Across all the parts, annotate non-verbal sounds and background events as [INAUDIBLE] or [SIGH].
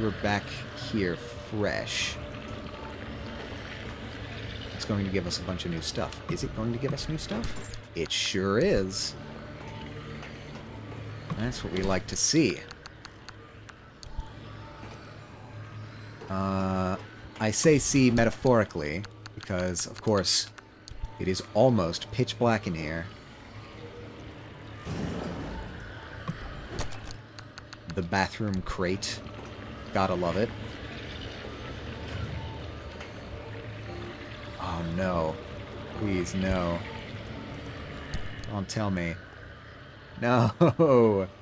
we're back here fresh, it's going to give us a bunch of new stuff. Is it going to give us new stuff? It sure is. That's what we like to see. Uh, I say see metaphorically, because, of course, it is almost pitch black in here. The bathroom crate. Gotta love it. Oh no. Please, no. Don't tell me. No! [LAUGHS]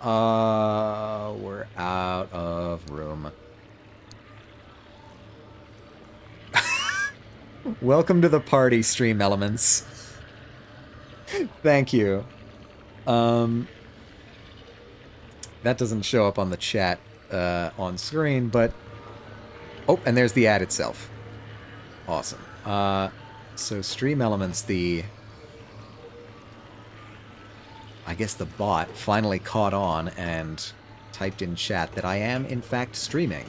Uh, we're out of room. [LAUGHS] Welcome to the party, Stream Elements. [LAUGHS] Thank you. Um, that doesn't show up on the chat uh, on screen, but... Oh, and there's the ad itself. Awesome. Uh, so Stream Elements, the... I guess the bot finally caught on and typed in chat that I am, in fact, streaming.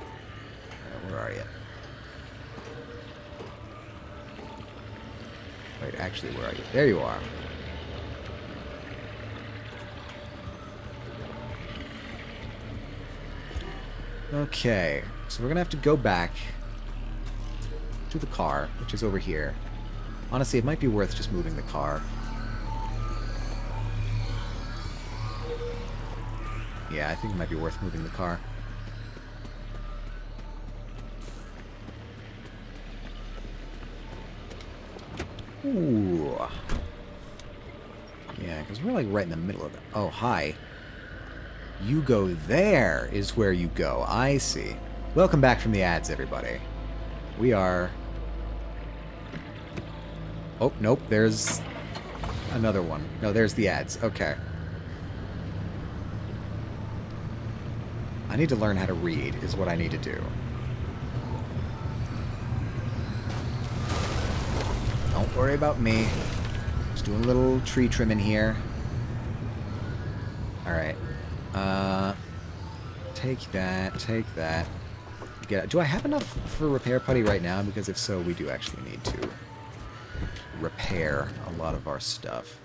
Uh, where are you? Wait, actually, where are you? There you are. Okay, so we're gonna have to go back to the car, which is over here. Honestly, it might be worth just moving the car. Yeah, I think it might be worth moving the car. Ooh. Yeah, because we're like right in the middle of it. Oh, hi. You go there is where you go. I see. Welcome back from the ads, everybody. We are... Oh, nope, there's another one. No, there's the ads. Okay. I need to learn how to read, is what I need to do. Don't worry about me. Just doing a little tree trimming here. Alright. Uh, take that, take that. Get, do I have enough for repair putty right now? Because if so, we do actually need to repair a lot of our stuff.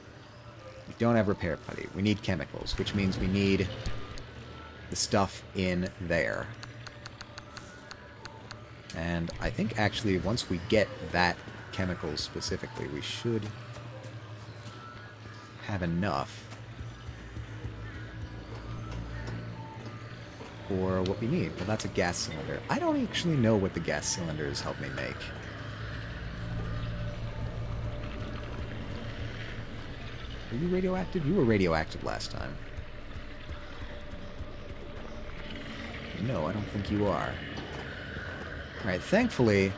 We don't have repair putty. We need chemicals, which means we need the stuff in there. And I think actually once we get that chemical specifically, we should have enough for what we need. Well, that's a gas cylinder. I don't actually know what the gas cylinders help me make. Are you radioactive? You were radioactive last time. No, I don't think you are. Alright, thankfully,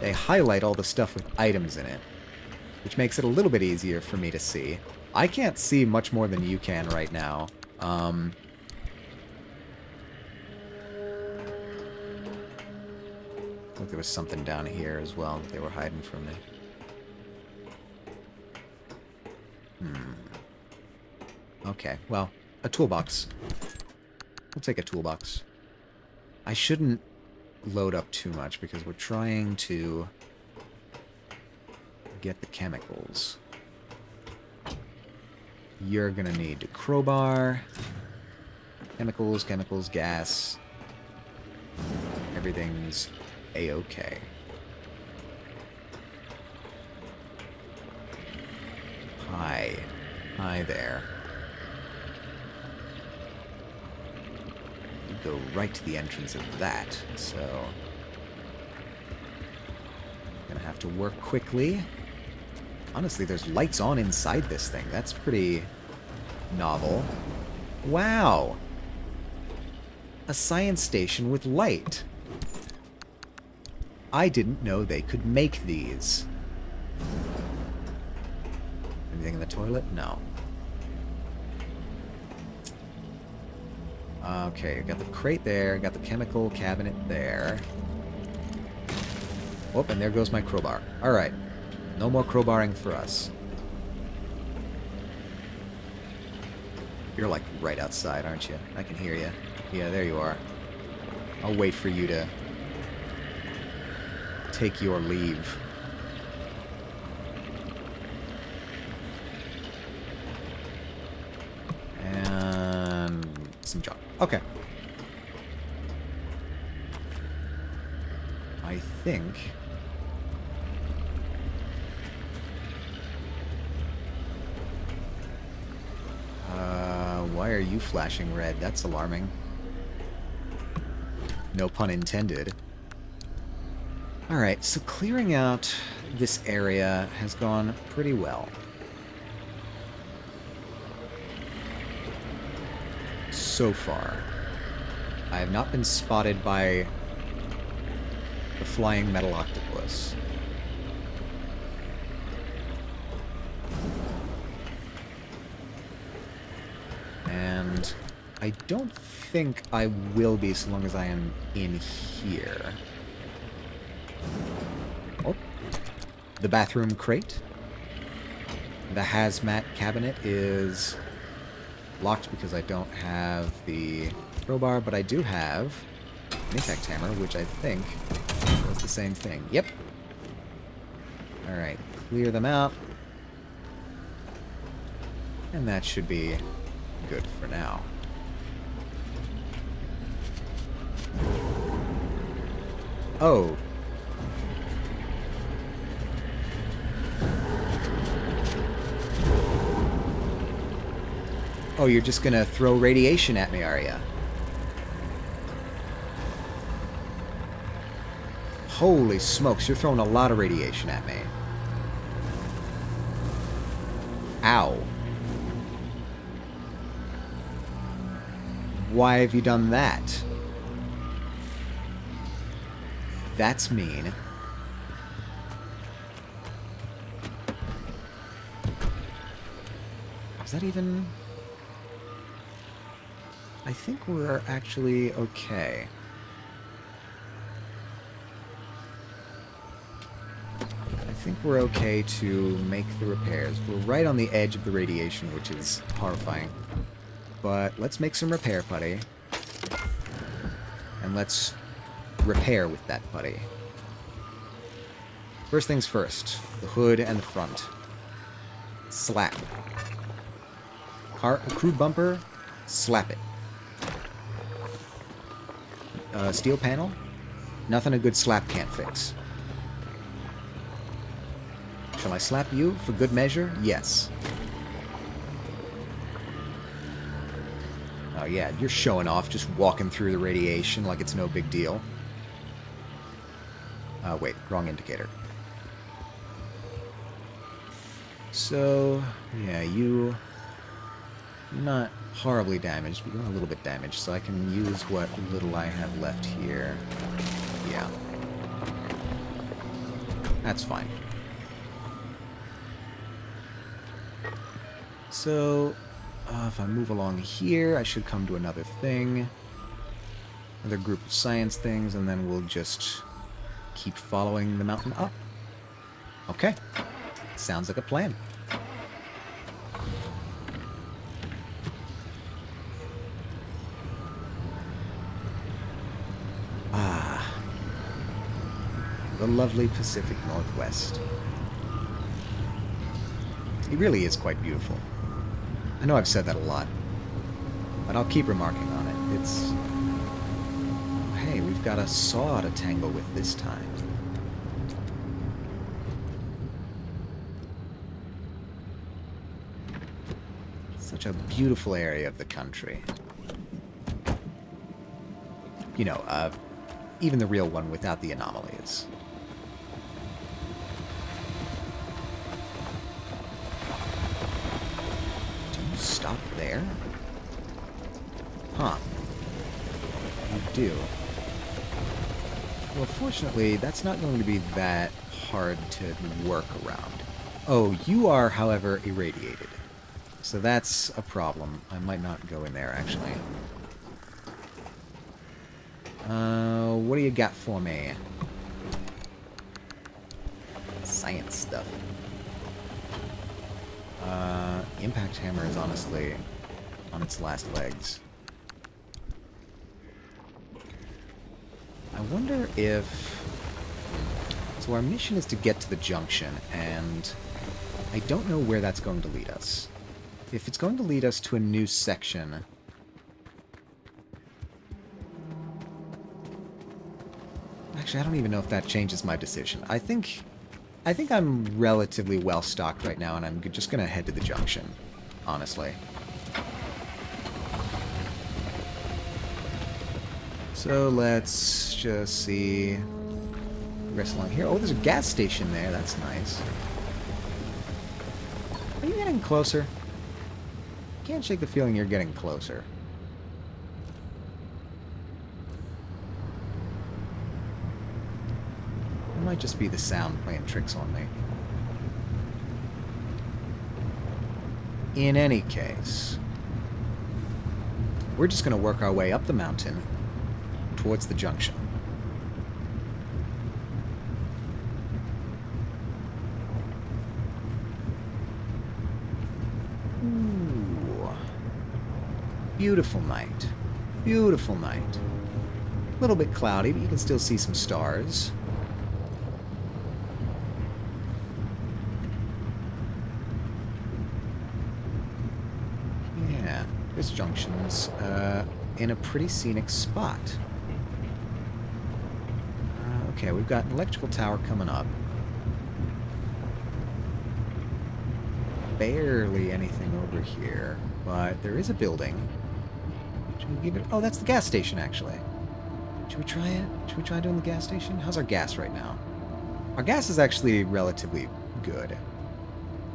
they highlight all the stuff with items in it, which makes it a little bit easier for me to see. I can't see much more than you can right now. Um, I there was something down here as well that they were hiding from me. Hmm. Okay, well, a toolbox. We'll take a toolbox. I shouldn't load up too much because we're trying to get the chemicals. You're gonna need a crowbar, chemicals, chemicals, gas. Everything's a-okay. Hi. Hi there. You go right to the entrance of that, so... Gonna have to work quickly. Honestly, there's lights on inside this thing. That's pretty novel. Wow! A science station with light. I didn't know they could make these. Anything in the toilet? No. Okay, got the crate there, got the chemical cabinet there. Oh, and there goes my crowbar. Alright. No more crowbarring for us. You're like right outside, aren't you? I can hear you. Yeah, there you are. I'll wait for you to take your leave. And some junk. Okay. I think... Uh, why are you flashing red? That's alarming. No pun intended. Alright, so clearing out this area has gone pretty well. So far. I have not been spotted by the flying metal octopus. And I don't think I will be so long as I am in here. The bathroom crate. The hazmat cabinet is locked because I don't have the crowbar, but I do have an impact hammer, which I think does the same thing. Yep. Alright, clear them out. And that should be good for now. Oh. Oh, you're just gonna throw radiation at me, are ya? Holy smokes, you're throwing a lot of radiation at me. Ow. Why have you done that? That's mean. Is that even... I think we're actually okay. I think we're okay to make the repairs. We're right on the edge of the radiation, which is horrifying. But let's make some repair putty. And let's repair with that putty. First things first, the hood and the front. Slap. Car crude bumper, slap it. Uh, steel panel, nothing a good slap can't fix. Shall I slap you for good measure? Yes. Oh yeah, you're showing off, just walking through the radiation like it's no big deal. Uh, wait, wrong indicator. So, yeah, you... Not horribly damaged, but you're a little bit damaged, so I can use what little I have left here. Yeah. That's fine. So, uh, if I move along here, I should come to another thing. Another group of science things, and then we'll just keep following the mountain up. Okay. Sounds like a plan. The lovely Pacific Northwest. It really is quite beautiful. I know I've said that a lot, but I'll keep remarking on it. It's... Hey, we've got a saw to tangle with this time. Such a beautiful area of the country. You know, uh, even the real one without the anomalies. Do. Well, fortunately, that's not going to be that hard to work around. Oh, you are, however, irradiated. So that's a problem. I might not go in there, actually. Uh, what do you got for me? Science stuff. Uh, impact hammer is honestly on its last legs. I wonder if... So our mission is to get to the junction, and I don't know where that's going to lead us. If it's going to lead us to a new section... Actually, I don't even know if that changes my decision. I think... I think I'm relatively well stocked right now, and I'm just going to head to the junction, honestly. So let's just see. Rest along here. Oh, there's a gas station there. That's nice. Are you getting closer? Can't shake the feeling you're getting closer. It might just be the sound playing tricks on me. In any case, we're just going to work our way up the mountain towards the junction. Beautiful night. Beautiful night. A little bit cloudy, but you can still see some stars. Yeah, this junction's uh, in a pretty scenic spot. Okay, we've got an electrical tower coming up. Barely anything over here, but there is a building. Should we give it... Oh, that's the gas station, actually. Should we try it? Should we try doing the gas station? How's our gas right now? Our gas is actually relatively good.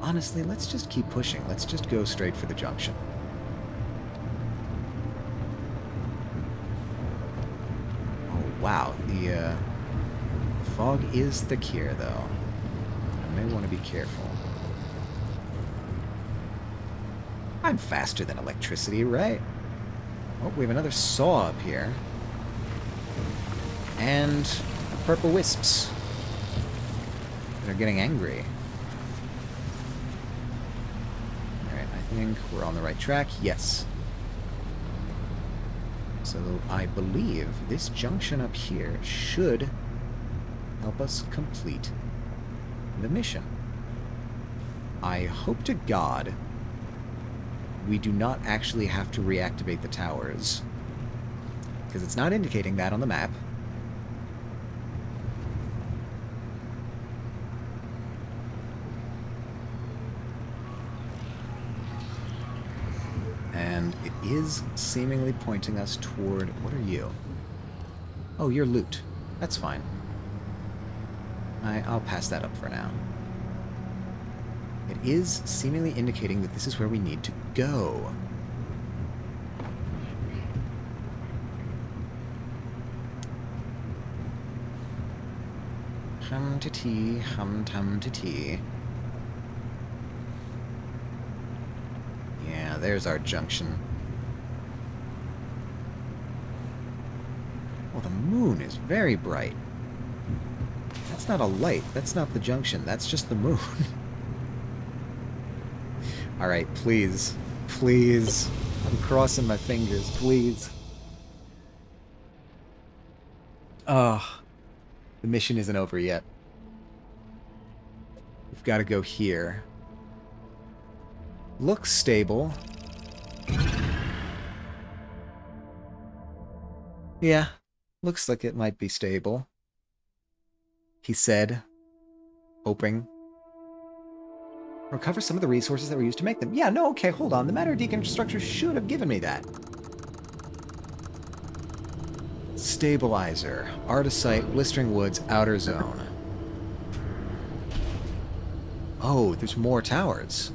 Honestly, let's just keep pushing. Let's just go straight for the junction. Oh, wow. The, uh... Fog is the cure, though. I may want to be careful. I'm faster than electricity, right? Oh, we have another saw up here. And purple wisps. They're getting angry. Alright, I think we're on the right track. Yes. So I believe this junction up here should help us complete the mission. I hope to God we do not actually have to reactivate the towers. Because it's not indicating that on the map. And it is seemingly pointing us toward... What are you? Oh, you're loot. That's fine. I, I'll pass that up for now. It is seemingly indicating that this is where we need to go. Hum to tea, hum tum to tea. Yeah, there's our junction. Well, the moon is very bright. Not a light. That's not the junction. That's just the moon. [LAUGHS] Alright, please. Please. I'm crossing my fingers. Please. Oh. The mission isn't over yet. We've got to go here. Looks stable. Yeah. Looks like it might be stable he said, hoping. Recover some of the resources that were used to make them. Yeah, no, okay, hold on. The matter deconstructor should have given me that. Stabilizer. Artesite, Blistering Woods, Outer Zone. Oh, there's more towers.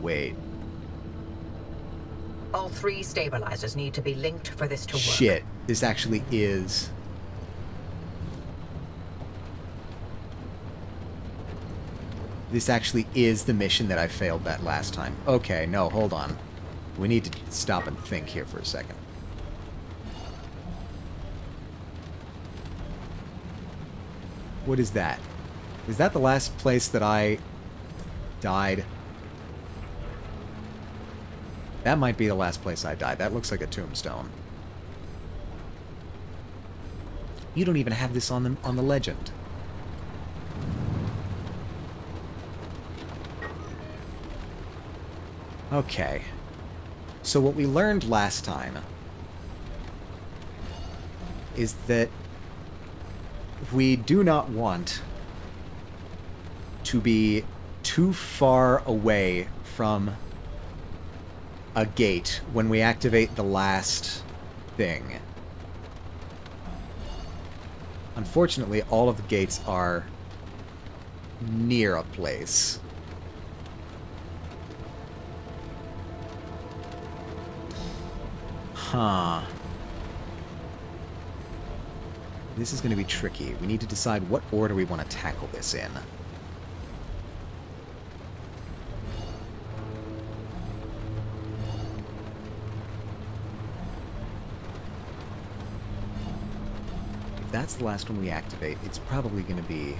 Wait. All three stabilizers need to be linked for this to work. Shit. This actually is... This actually is the mission that I failed that last time. Okay, no, hold on. We need to stop and think here for a second. What is that? Is that the last place that I died. That might be the last place I die. That looks like a tombstone. You don't even have this on the on the legend. Okay. So what we learned last time is that we do not want to be too far away from a gate when we activate the last thing. Unfortunately, all of the gates are near a place. Huh. This is going to be tricky. We need to decide what order we want to tackle this in. That's the last one we activate, it's probably going to be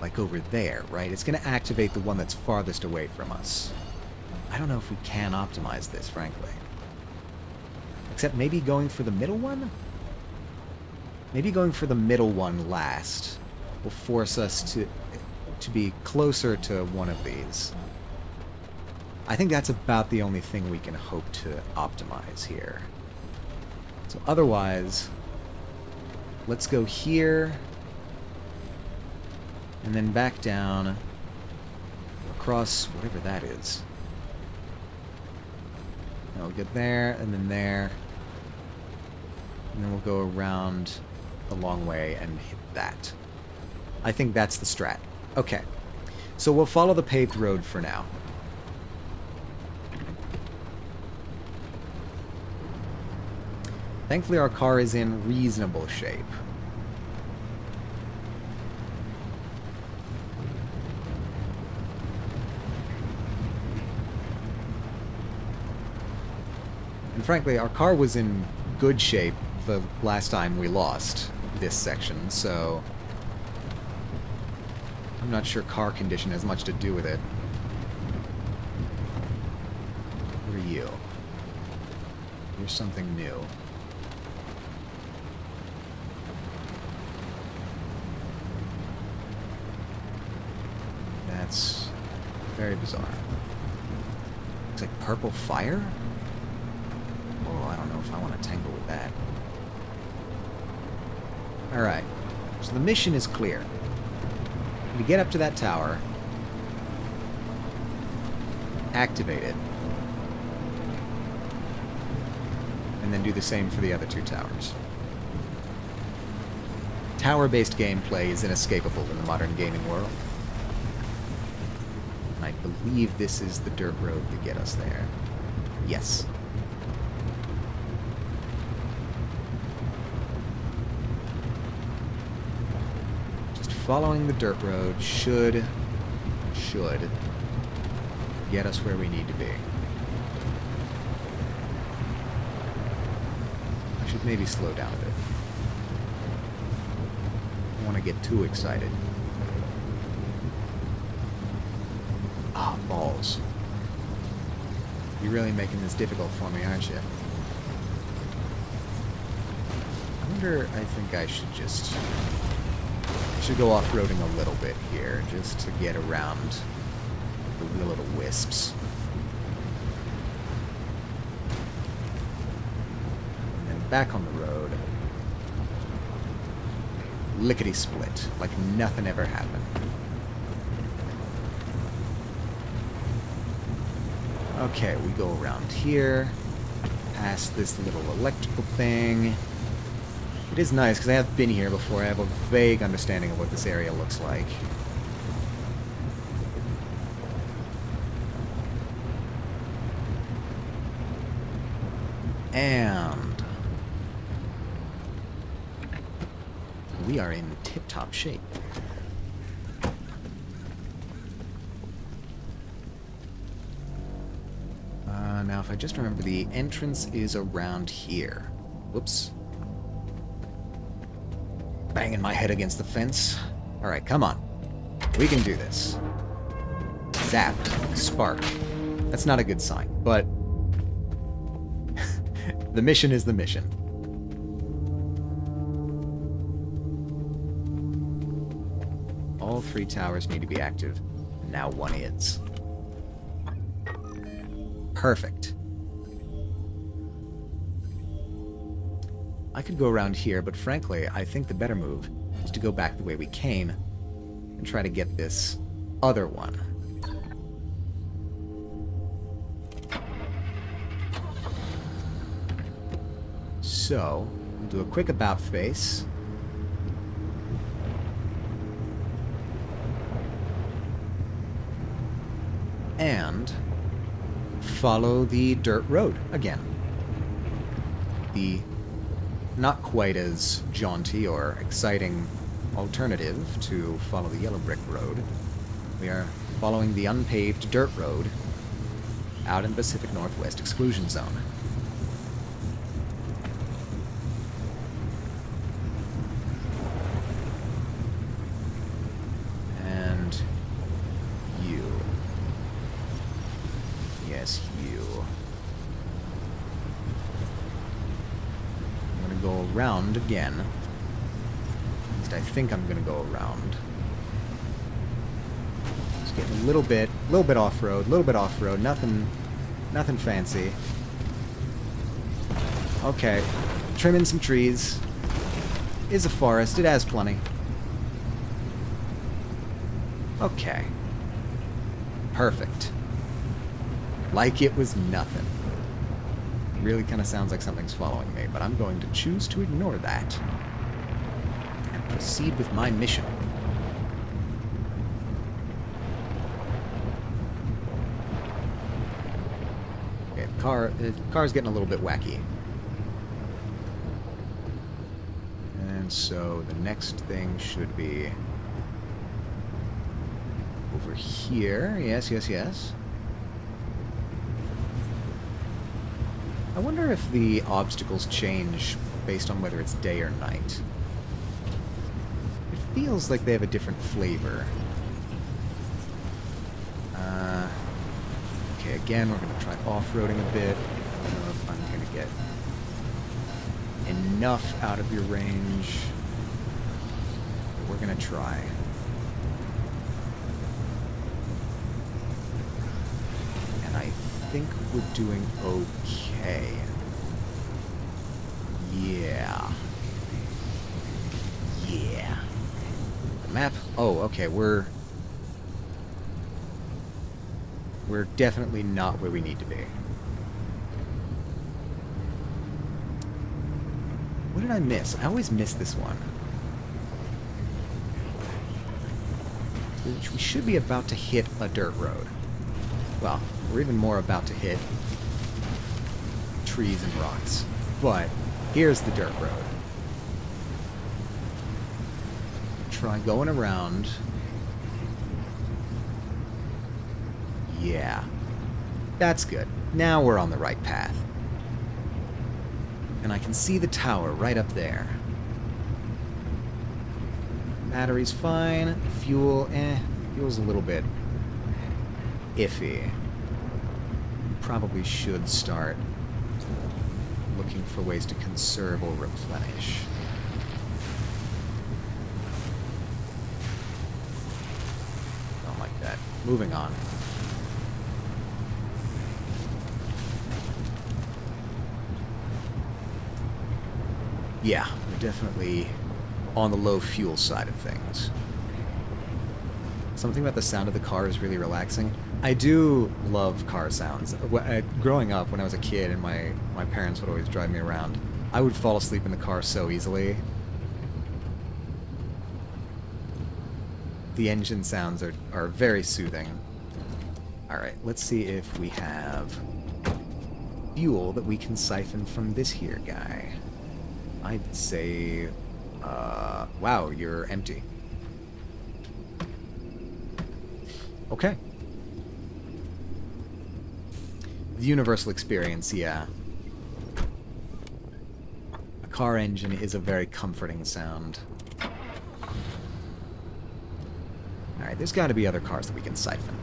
like over there, right? It's going to activate the one that's farthest away from us. I don't know if we can optimize this, frankly. Except maybe going for the middle one? Maybe going for the middle one last will force us to to be closer to one of these. I think that's about the only thing we can hope to optimize here. So otherwise, let's go here, and then back down, across whatever that is. And we'll get there, and then there, and then we'll go around the long way and hit that. I think that's the strat. Okay. So we'll follow the paved road for now. Thankfully our car is in reasonable shape. And frankly, our car was in good shape the last time we lost this section, so I'm not sure car condition has much to do with it. What are you? You're something new. That's very bizarre. Looks like purple fire? Oh, I don't know if I want to tangle with that. Alright. So the mission is clear. To get up to that tower, activate it, and then do the same for the other two towers. Tower-based gameplay is inescapable in the modern gaming world. Believe this is the dirt road to get us there. Yes. Just following the dirt road should, should get us where we need to be. I should maybe slow down a bit. I don't want to get too excited. You're really making this difficult for me, aren't you? I wonder, I think I should just should go off-roading a little bit here, just to get around the little wisps. And then back on the road. Lickety-split, like nothing ever happened. Okay, we go around here, past this little electrical thing. It is nice, because I have been here before. I have a vague understanding of what this area looks like. And... We are in tip-top shape. I just remember, the entrance is around here. Whoops banging my head against the fence. Alright, come on. We can do this. Zap. Spark. That's not a good sign, but... [LAUGHS] the mission is the mission. All three towers need to be active. Now one is. Perfect. I could go around here, but frankly, I think the better move is to go back the way we came and try to get this other one. So, we'll do a quick about face. And follow the dirt road again. The not quite as jaunty or exciting alternative to follow the yellow brick road. We are following the unpaved dirt road out in the Pacific Northwest exclusion zone. And you. Yes, you. I'm gonna go around again. At least I think I'm gonna go around. Just getting a little bit, a little bit off-road, a little bit off-road, nothing, nothing fancy. Okay, trimming some trees. Is a forest, it has plenty. Okay. Perfect. Like it was nothing. Really kind of sounds like something's following me, but I'm going to choose to ignore that. And proceed with my mission. Okay, the car, the car's getting a little bit wacky. And so the next thing should be over here. Yes, yes, yes. I wonder if the obstacles change based on whether it's day or night. It feels like they have a different flavor. Uh, okay, again, we're going to try off-roading a bit. I don't know if I'm going to get enough out of your range. But we're going to try. And I think we're doing okay. Yeah. Yeah. The map? Oh, okay, we're... We're definitely not where we need to be. What did I miss? I always miss this one. We should be about to hit a dirt road. Well, we're even more about to hit trees and rocks. But here's the dirt road. Try going around. Yeah. That's good. Now we're on the right path. And I can see the tower right up there. Battery's fine. Fuel, eh. Fuel's a little bit iffy. Probably should start looking for ways to conserve or replenish. Don't like that. Moving on. Yeah, we're definitely on the low fuel side of things. Something about the sound of the car is really relaxing. I do love car sounds. Uh, Growing up, when I was a kid and my, my parents would always drive me around, I would fall asleep in the car so easily. The engine sounds are, are very soothing. Alright, let's see if we have fuel that we can siphon from this here guy. I'd say... Uh, wow, you're empty. Okay. The universal experience, yeah. A car engine is a very comforting sound. Alright, there's got to be other cars that we can siphon.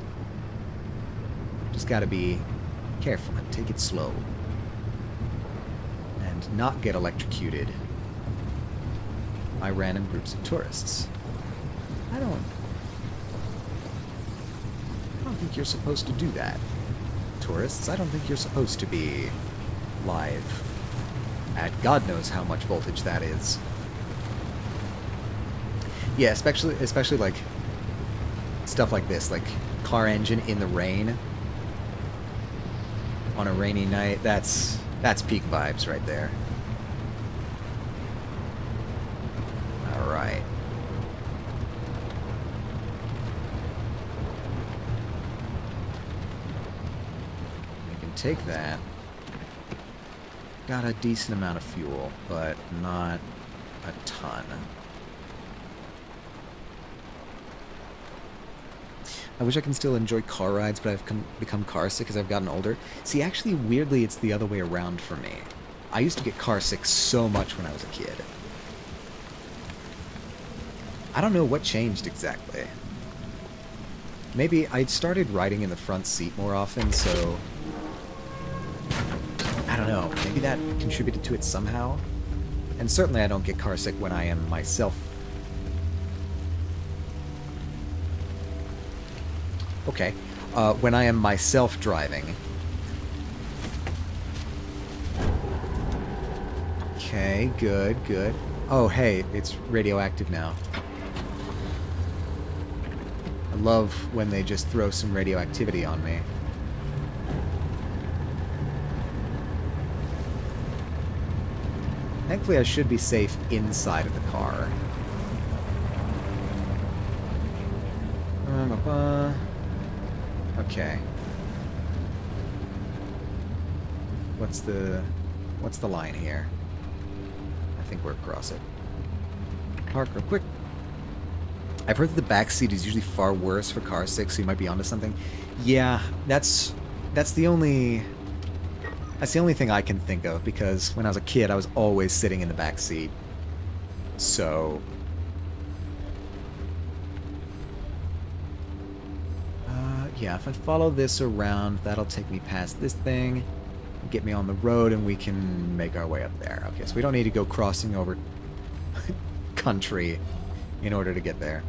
Just gotta be careful and take it slow. And not get electrocuted by random groups of tourists. I don't... I don't think you're supposed to do that. Tourists, I don't think you're supposed to be live at God knows how much voltage that is. Yeah, especially especially like stuff like this, like car engine in the rain on a rainy night. That's that's peak vibes right there. All right. We can take that. Got a decent amount of fuel, but not a ton. I wish I can still enjoy car rides, but I've come, become car sick as I've gotten older. See, actually, weirdly, it's the other way around for me. I used to get car sick so much when I was a kid. I don't know what changed exactly. Maybe I'd started riding in the front seat more often, so... Don't know. Maybe that contributed to it somehow? And certainly I don't get carsick when I am myself Okay. Uh, when I am myself driving. Okay, good, good. Oh, hey, it's radioactive now. I love when they just throw some radioactivity on me. Thankfully, I should be safe inside of the car. Uh, Okay. What's the... What's the line here? I think we're across it. Park real quick. I've heard that the back seat is usually far worse for car sick, so you might be onto something. Yeah, that's... That's the only... That's the only thing I can think of, because when I was a kid, I was always sitting in the back seat. So, uh, yeah, if I follow this around, that'll take me past this thing, get me on the road, and we can make our way up there. Okay, so we don't need to go crossing over [LAUGHS] country in order to get there.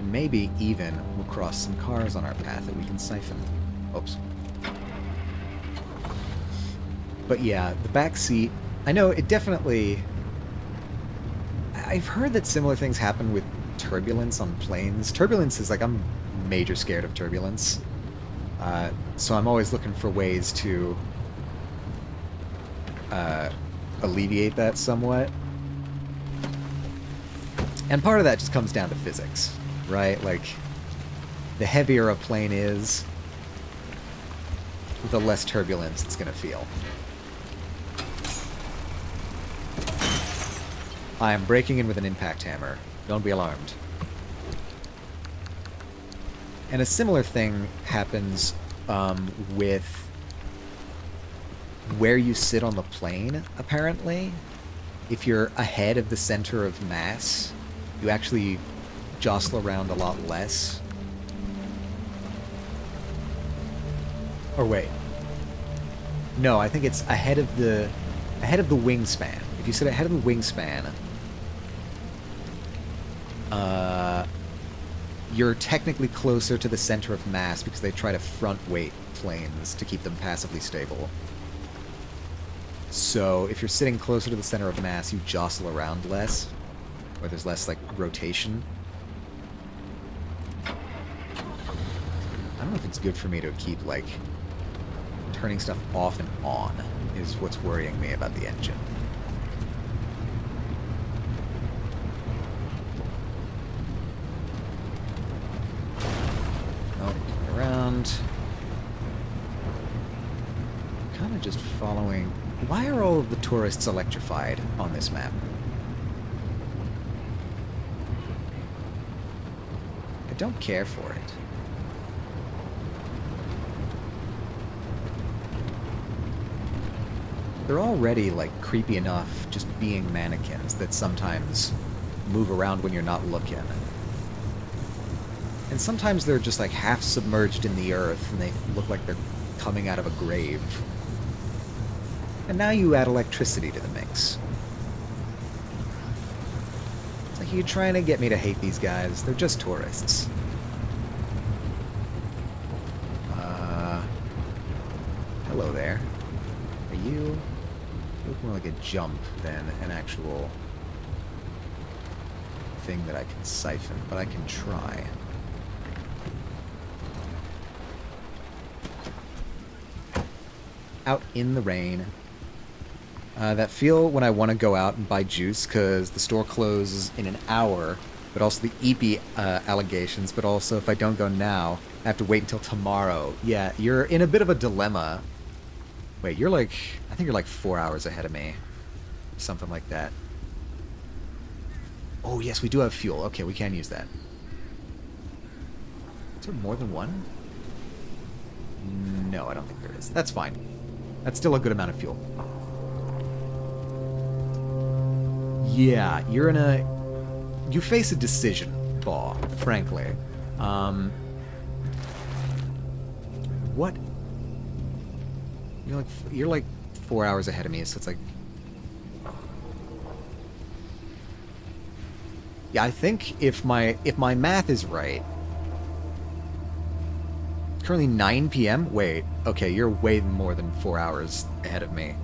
And maybe even we'll cross some cars on our path that we can siphon. Oops. But yeah, the back seat, I know it definitely... I've heard that similar things happen with turbulence on planes. Turbulence is like, I'm major scared of turbulence. Uh, so I'm always looking for ways to uh, alleviate that somewhat. And part of that just comes down to physics, right? Like, the heavier a plane is, the less turbulence it's going to feel. I am breaking in with an impact hammer. Don't be alarmed. And a similar thing happens um, with where you sit on the plane, apparently. If you're ahead of the center of mass, you actually jostle around a lot less. Or wait. No, I think it's ahead of the ahead of the wingspan. If you sit ahead of the wingspan, uh, you're technically closer to the center of mass because they try to front weight planes to keep them passively stable. So if you're sitting closer to the center of mass, you jostle around less, or there's less, like, rotation. I don't know if it's good for me to keep, like, turning stuff off and on is what's worrying me about the engine. Kind of just following... Why are all of the tourists electrified on this map? I don't care for it. They're already, like, creepy enough just being mannequins that sometimes move around when you're not looking. And sometimes they're just like half submerged in the earth and they look like they're coming out of a grave. And now you add electricity to the mix. It's like you're trying to get me to hate these guys. They're just tourists. Uh, hello there. Are you... You look more like a jump than an actual thing that I can siphon, but I can try. Out in the rain. Uh, that feel when I want to go out and buy juice because the store closes in an hour, but also the EPI uh, allegations, but also if I don't go now, I have to wait until tomorrow. Yeah, you're in a bit of a dilemma. Wait, you're like, I think you're like four hours ahead of me. Something like that. Oh, yes, we do have fuel. Okay, we can use that. Is there more than one? No, I don't think there is. That's fine. That's still a good amount of fuel. Yeah, you're in a... You face a decision, Baw, frankly. Um... What? You're like, you're like four hours ahead of me, so it's like... Yeah, I think if my if my math is right, currently 9 p.m. Wait, okay, you're way more than four hours ahead of me.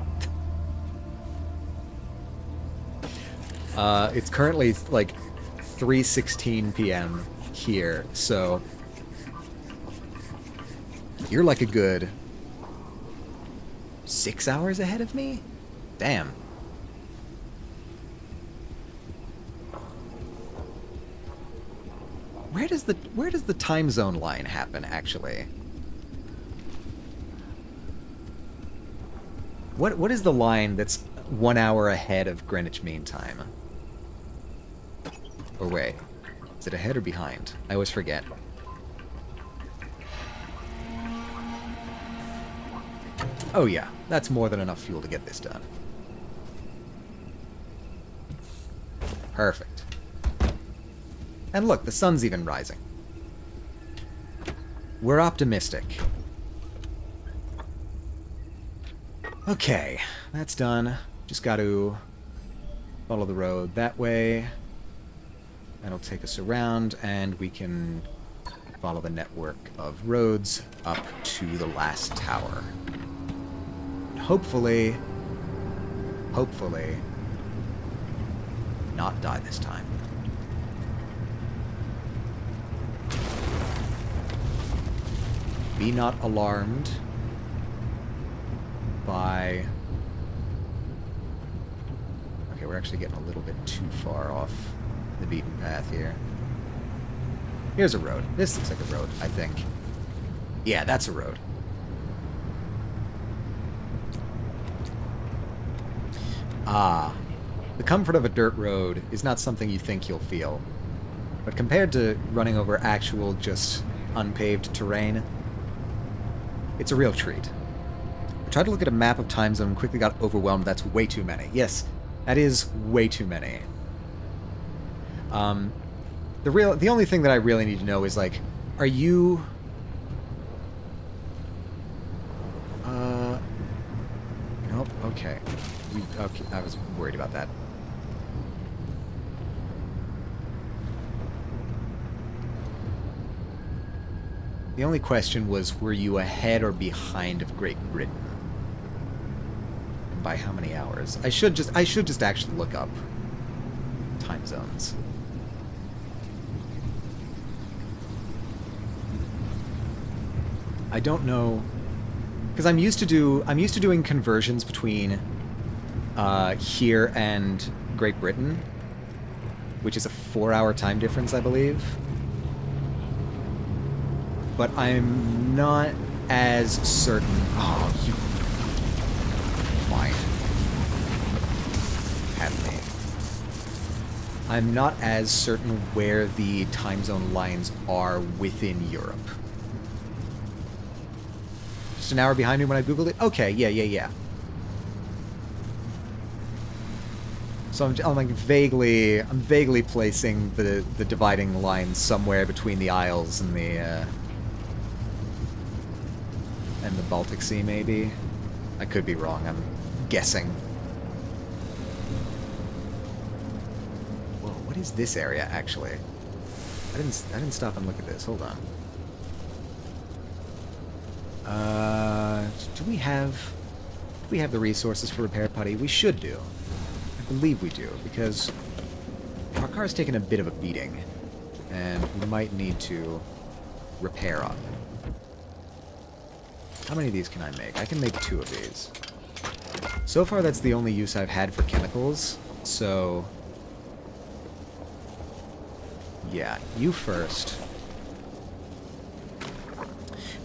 Uh, it's currently like 3:16 p.m. here, so you're like a good six hours ahead of me. Damn. Where does the where does the time zone line happen actually? What what is the line that's one hour ahead of Greenwich Mean Time? Or wait, is it ahead or behind? I always forget. Oh yeah, that's more than enough fuel to get this done. Perfect. And look, the sun's even rising. We're optimistic. Okay, that's done. Just got to follow the road that way. That'll take us around, and we can follow the network of roads up to the last tower. Hopefully, hopefully, not die this time. Be not alarmed by... Okay, we're actually getting a little bit too far off the beaten path here. Here's a road. This looks like a road, I think. Yeah, that's a road. Ah, the comfort of a dirt road is not something you think you'll feel. But compared to running over actual, just unpaved terrain, it's a real treat. I tried to look at a map of time zone and quickly got overwhelmed. That's way too many. Yes, that is way too many. Um, the real, the only thing that I really need to know is like, are you? Uh, nope. Okay. We, okay. I was worried about that. The only question was, were you ahead or behind of Great Britain? And by how many hours? I should just, I should just actually look up time zones. I don't know because I'm used to do I'm used to doing conversions between uh, here and Great Britain, which is a four-hour time difference, I believe. But I'm not as certain. Oh, you fine. Have me. I'm not as certain where the time zone lines are within Europe Just an hour behind me when I googled it? Okay, yeah, yeah, yeah. So I'm, I'm like vaguely, I'm vaguely placing the the dividing line somewhere between the Isles and the uh, and the Baltic Sea, maybe. I could be wrong. I'm guessing. Whoa, what is this area actually? I didn't, I didn't stop and look at this. Hold on. Uh, do we have, do we have the resources for repair putty? We should do. I believe we do because our car's taken a bit of a beating, and we might need to repair on them. How many of these can I make? I can make two of these. So far, that's the only use I've had for chemicals, so... Yeah, you first.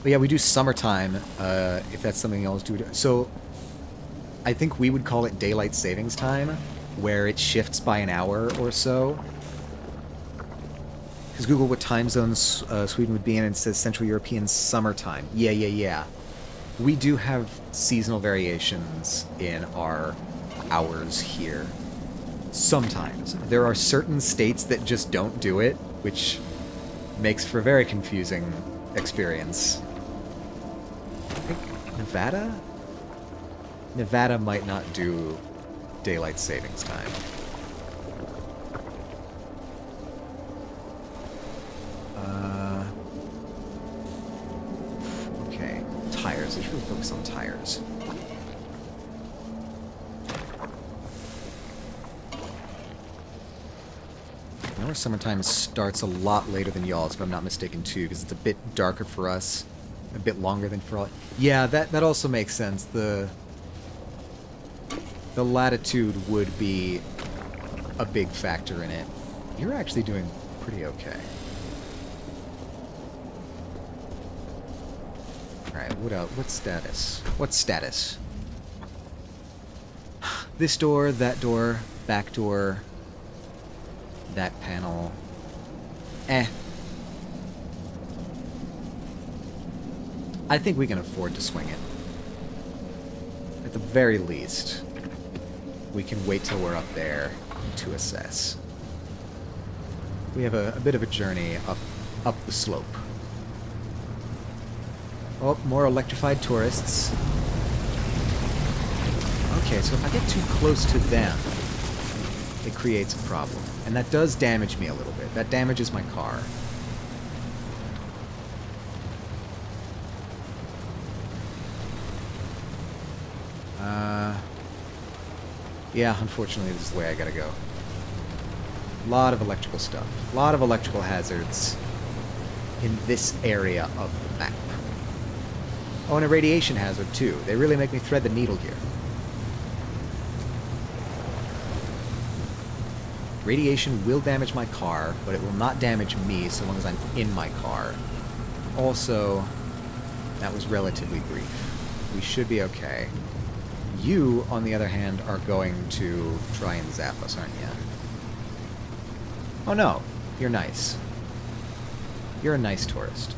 But yeah, we do summertime, uh, if that's something else do. So, I think we would call it daylight savings time, where it shifts by an hour or so. Because Google what time zones uh, Sweden would be in, and it says Central European summertime. Yeah, yeah, yeah. We do have seasonal variations in our hours here. Sometimes. There are certain states that just don't do it, which makes for a very confusing experience. I think Nevada? Nevada might not do daylight savings time. Uh, okay, tires. I should really focus on tires. Our summertime starts a lot later than y'all's, if I'm not mistaken, too, because it's a bit darker for us, a bit longer than for all. Yeah, that that also makes sense. The the latitude would be a big factor in it. You're actually doing pretty okay. Alright, what else? What status? What status? [SIGHS] This door, that door, back door, that panel. Eh. I think we can afford to swing it. At the very least, we can wait till we're up there to assess. We have a, a bit of a journey up up the slope. Oh, more electrified tourists. Okay, so if I get too close to them, it creates a problem. And that does damage me a little bit. That damages my car. Uh, yeah, unfortunately, this is the way I gotta go. A lot of electrical stuff. A lot of electrical hazards in this area of the map. Oh, and a radiation hazard, too. They really make me thread the needle here. Radiation will damage my car, but it will not damage me so long as I'm in my car. Also, that was relatively brief. We should be okay. You, on the other hand, are going to try and zap us, aren't you? Oh no, you're nice. You're a nice tourist.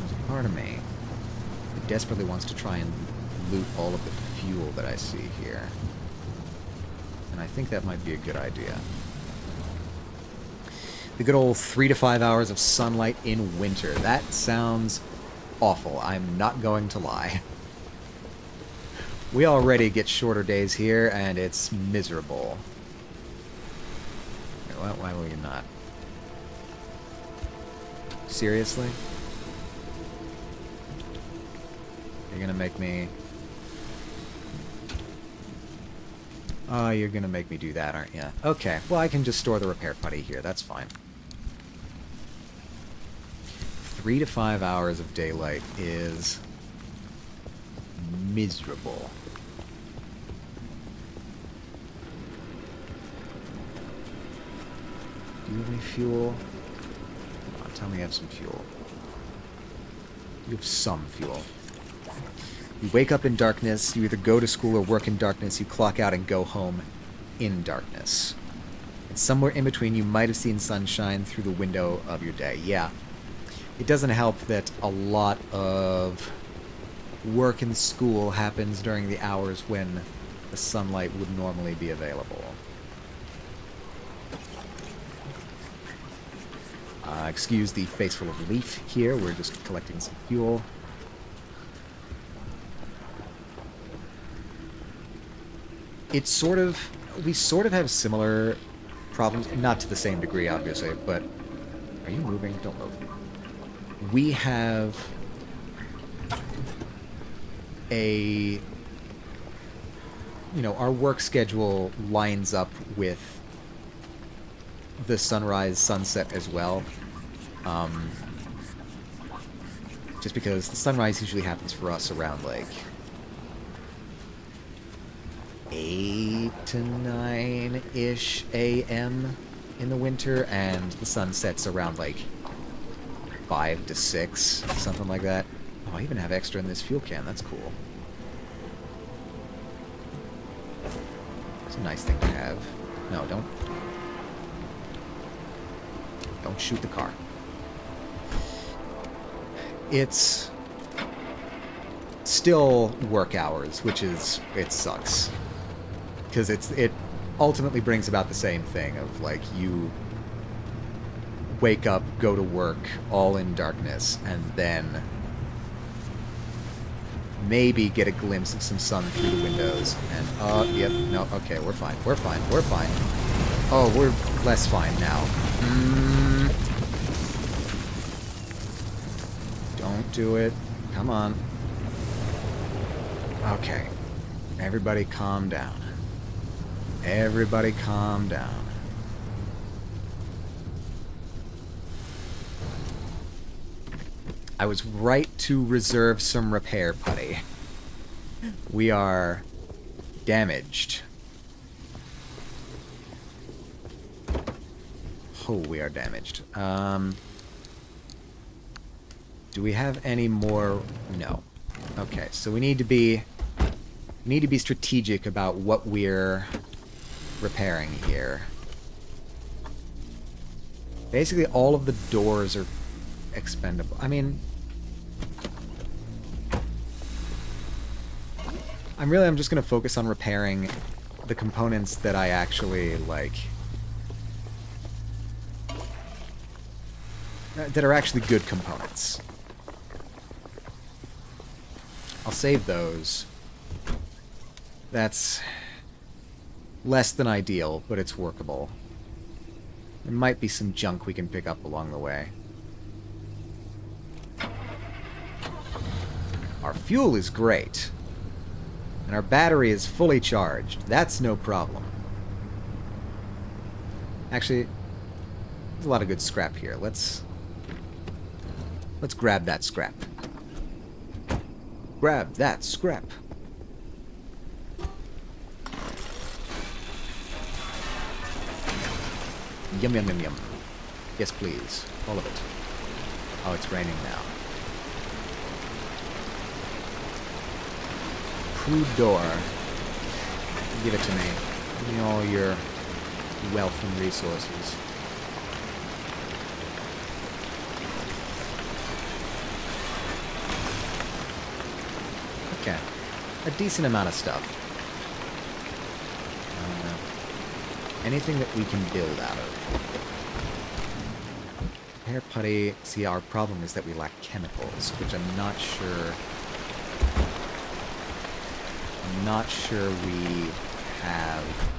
There's a part of me that desperately wants to try and loot all of the fuel that I see here. And I think that might be a good idea. The good old three to five hours of sunlight in winter. That sounds awful. I'm not going to lie. We already get shorter days here, and it's miserable. Why, why will you not? Seriously? You're gonna make me... Oh, you're gonna make me do that, aren't you? Okay, well I can just store the repair putty here, that's fine. Three to five hours of daylight is... miserable. Do you have any fuel? Come on, tell me you have some fuel. You have some fuel. You wake up in darkness, you either go to school or work in darkness, you clock out and go home in darkness. And somewhere in between you might have seen sunshine through the window of your day. Yeah. It doesn't help that a lot of work and school happens during the hours when the sunlight would normally be available. Uh, excuse the face full of leaf here, we're just collecting some fuel. It's sort of, we sort of have similar problems, not to the same degree obviously, but, are you moving? Don't move. We have a you know, our work schedule lines up with the sunrise, sunset as well. Um, just because the sunrise usually happens for us around like 8 to 9-ish a.m. in the winter, and the sun sets around like 5 to 6, something like that. Oh, I even have extra in this fuel can, that's cool. It's a nice thing to have. No, don't. Don't shoot the car. It's still work hours, which is it sucks. Cuz it's it ultimately brings about the same thing of like you wake up, go to work all in darkness and then maybe get a glimpse of some sun through the windows. And, uh, yep, no, okay, we're fine, we're fine, we're fine. Oh, we're less fine now. Mm. Don't do it. Come on. Okay. Everybody calm down. Everybody calm down. I was right to reserve some repair putty. We are damaged. Oh, we are damaged. Um, do we have any more? No. Okay, so we need to be need to be strategic about what we're repairing here. Basically, all of the doors are expendable. I mean, I'm really, I'm just going to focus on repairing the components that I actually, like, that are actually good components. I'll save those. That's less than ideal, but it's workable. There might be some junk we can pick up along the way. Our fuel is great. And our battery is fully charged. That's no problem. Actually, there's a lot of good scrap here. Let's... Let's grab that scrap. Grab that scrap. Yum, yum, yum, yum. Yes, please. All of it. Oh, it's raining now. door. Give it to me. Give me all your wealth and resources. Okay. A decent amount of stuff. Uh, anything that we can build out of. Hair putty, see our problem is that we lack chemicals, which I'm not sure I'm not sure we have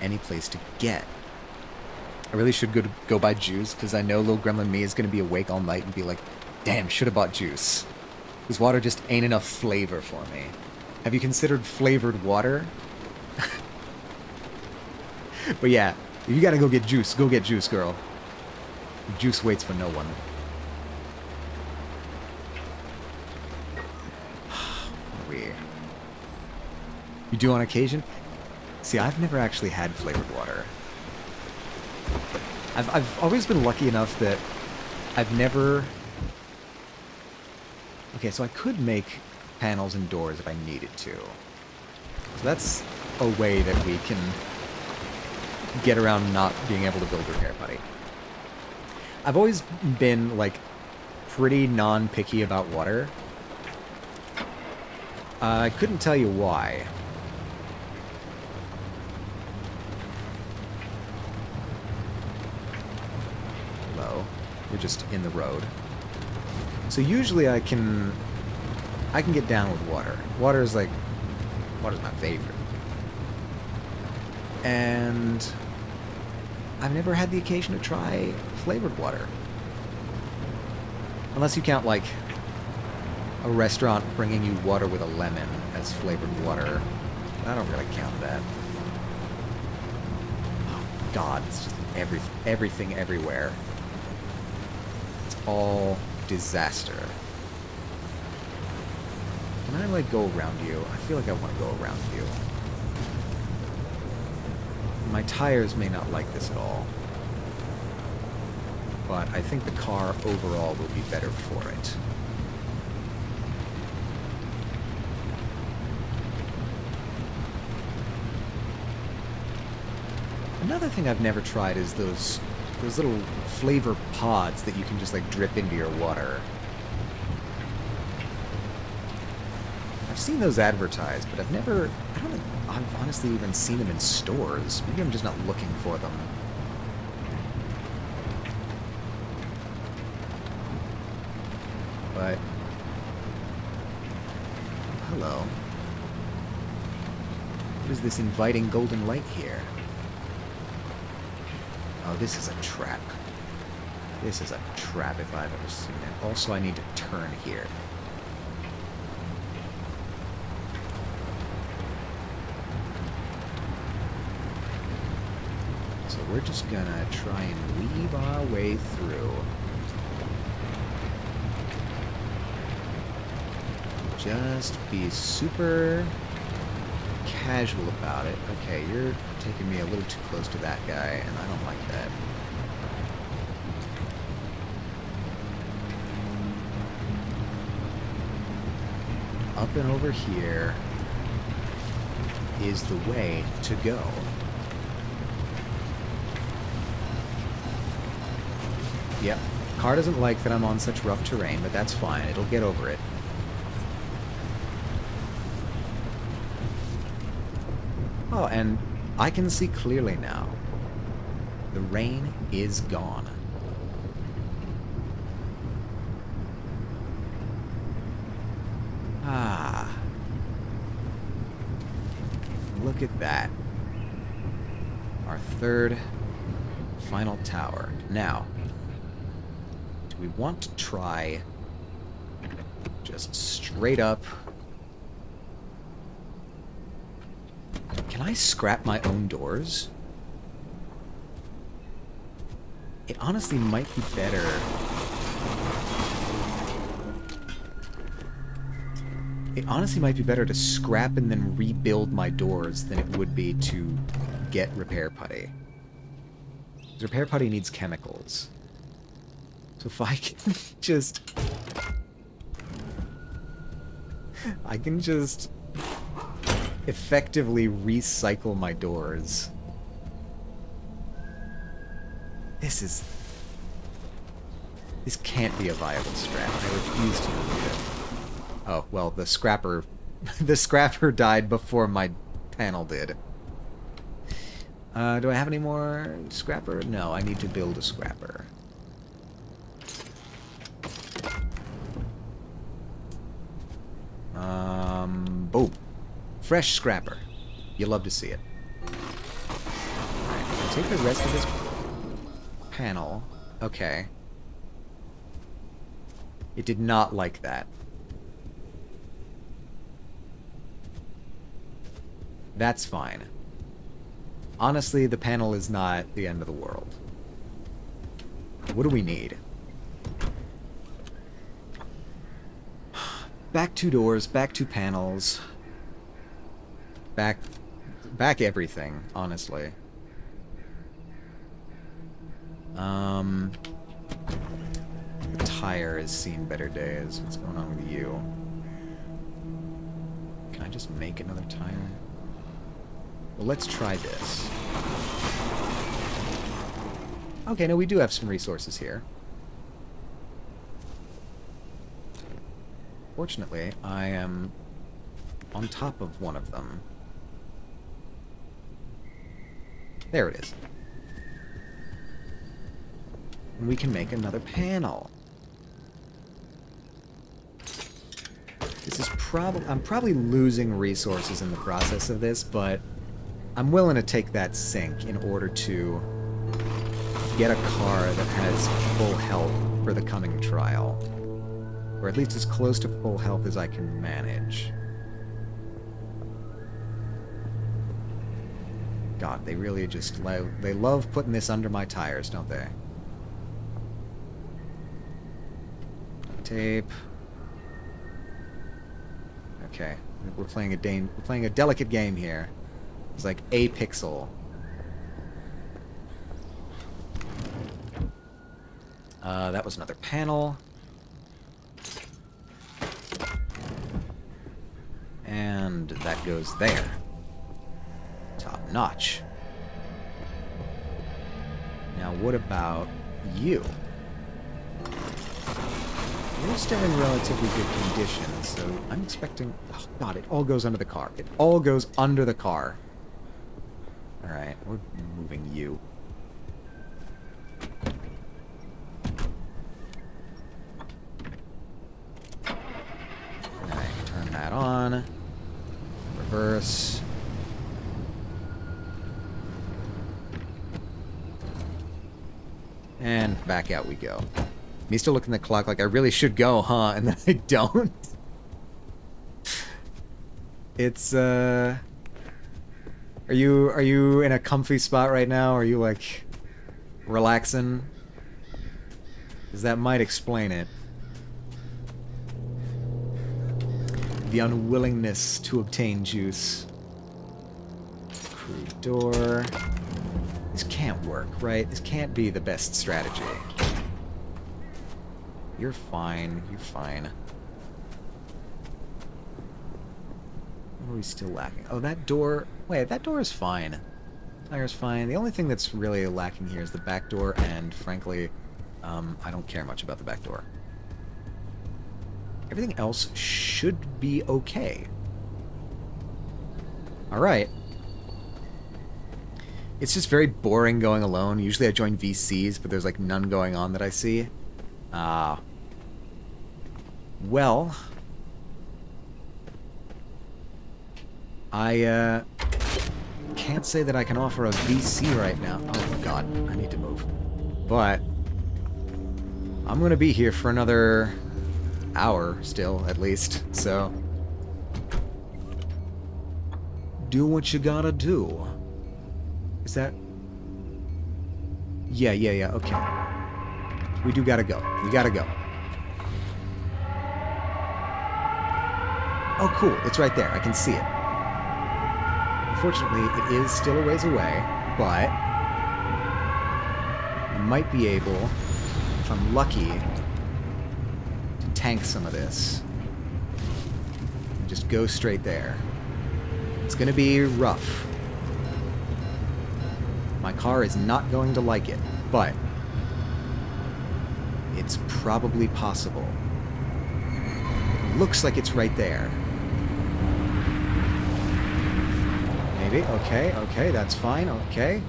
any place to get. I really should go, to, go buy juice, because I know little gremlin me is going to be awake all night and be like, damn, should have bought juice. This water just ain't enough flavor for me. Have you considered flavored water? [LAUGHS] but yeah, if you gotta go get juice, go get juice, girl. Juice waits for no one. [SIGHS] You do on occasion? See, I've never actually had flavored water. I've, I've always been lucky enough that I've never... Okay, so I could make panels and doors if I needed to. So that's a way that we can get around not being able to build repair putty. I've always been, like, pretty non-picky about water, I couldn't tell you why. Hello. We're just in the road. So usually I can I can get down with water. Water is like water's my favorite. And I've never had the occasion to try flavored water. Unless you count like a restaurant bringing you water with a lemon as flavored water. I don't really count that. Oh god, it's just every everything everywhere. It's all disaster. Can I like go around you? I feel like I want to go around you. My tires may not like this at all. But I think the car overall will be better for it. Another thing I've never tried is those those little flavor pods that you can just like drip into your water. I've seen those advertised, but I've never I don't I've honestly even seen them in stores. Maybe I'm just not looking for them. But hello. What is this inviting golden light here? Oh, this is a trap. This is a trap if I've ever seen it. Also, I need to turn here. So we're just gonna try and weave our way through. Just be super casual about it. Okay, you're taking me a little too close to that guy, and I don't like that. Up and over here is the way to go. Yep. Car doesn't like that I'm on such rough terrain, but that's fine. It'll get over it. Oh, and I can see clearly now. The rain is gone. Ah. Look at that. Our third final tower. Now, do we want to try just straight up Can I scrap my own doors? It honestly might be better. It honestly might be better to scrap and then rebuild my doors than it would be to get repair putty. Repair putty needs chemicals. So if I can [LAUGHS] just... I can just effectively recycle my doors. This is... This can't be a viable strat. I refuse to believe it. Oh, well, the scrapper... [LAUGHS] the scrapper died before my panel did. Uh, do I have any more scrapper? No, I need to build a scrapper. Um, boom. Fresh scrapper. You love to see it. Alright, take the rest of this panel. Okay. It did not like that. That's fine. Honestly, the panel is not the end of the world. What do we need? Back two doors, back two panels. Back... Back everything, honestly. Um... The tire has seen better days. What's going on with you? Can I just make another tire? Well, let's try this. Okay, now we do have some resources here. Fortunately, I am on top of one of them. There it is. And we can make another panel. This is probably... I'm probably losing resources in the process of this, but I'm willing to take that sink in order to get a car that has full health for the coming trial. Or at least as close to full health as I can manage. God, they really just... Lo they love putting this under my tires, don't they? Tape. Okay, we're playing a we're playing a delicate game here. It's like a pixel. Uh, that was another panel. And that goes there. Top notch. Now what about you? You're still in relatively good condition, so I'm expecting... Oh, God, it all goes under the car. It all goes under the car. Alright, we're moving you. Alright, turn that on. Reverse. And back out we go. Me still looking at the clock like I really should go, huh? And [LAUGHS] then I don't. It's uh Are you are you in a comfy spot right now? Are you like relaxing? Cuz that might explain it. The unwillingness to obtain juice. Door. This can't work, right? This can't be the best strategy. You're fine. You're fine. What are we still lacking? Oh, that door... Wait, that door is fine. Tire's fine. The only thing that's really lacking here is the back door, and frankly, um, I don't care much about the back door. Everything else should be okay. Alright. It's just very boring going alone. Usually I join VCs, but there's like none going on that I see. Ah. Uh, well. I, uh, can't say that I can offer a VC right now. Oh, God. I need to move. But, I'm gonna be here for another hour still, at least, so... Do what you gotta do. Is that... Yeah, yeah, yeah, okay. We do gotta go. We gotta go. Oh, cool. It's right there. I can see it. Unfortunately, it is still a ways away, but... I might be able, if I'm lucky, tank some of this. And just go straight there. It's gonna be rough. My car is not going to like it, but... It's probably possible. Looks like it's right there. Maybe. Okay, okay, that's fine. Okay.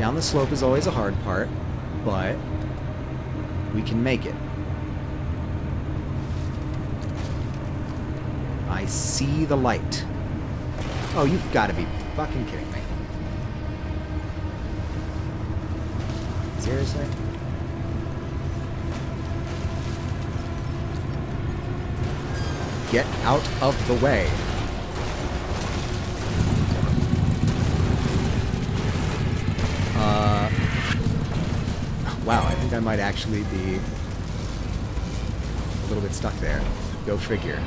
Down the slope is always a hard part, but we can make it. I see the light. Oh, you've got to be fucking kidding me. Seriously? Get out of the way. Think I might actually be a little bit stuck there. Go figure.